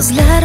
los labios.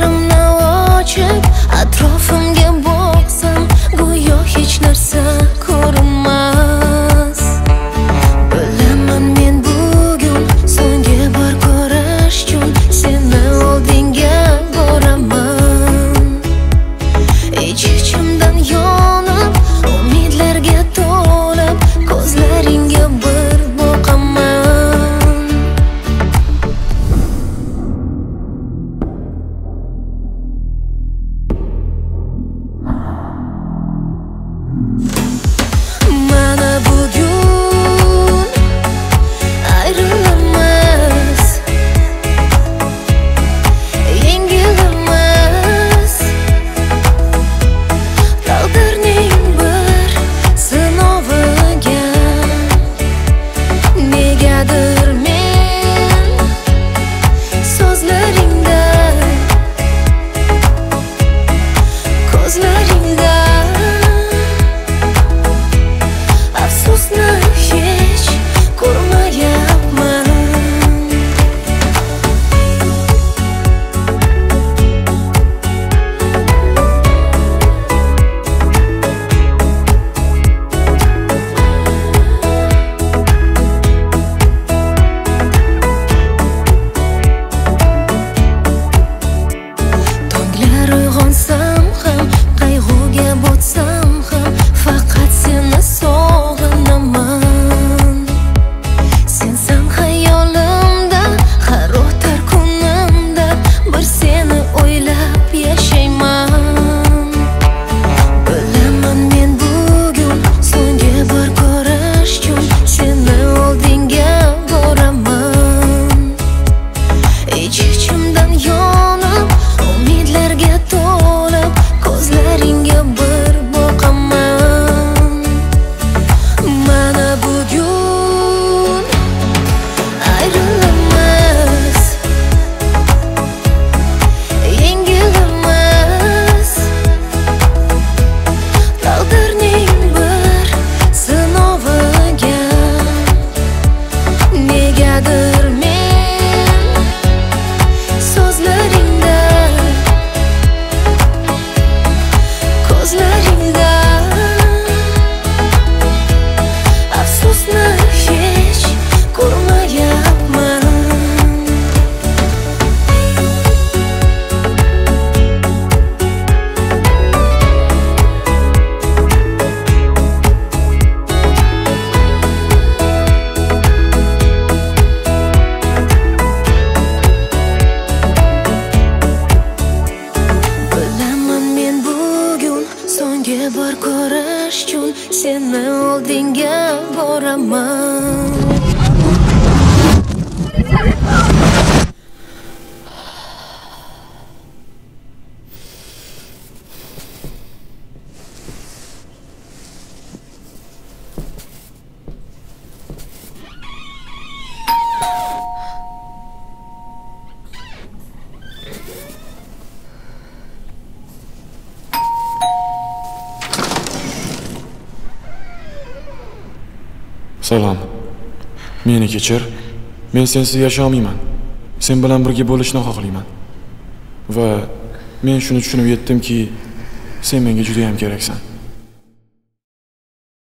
not even için mi oldinge boramam Salom. Meni kechir. Men sensiz yasha olmayman. Sen bilan birga bo'lishni xohlayman. Va men shuni tushunib yetdimki, sen menga juda ham keraksan.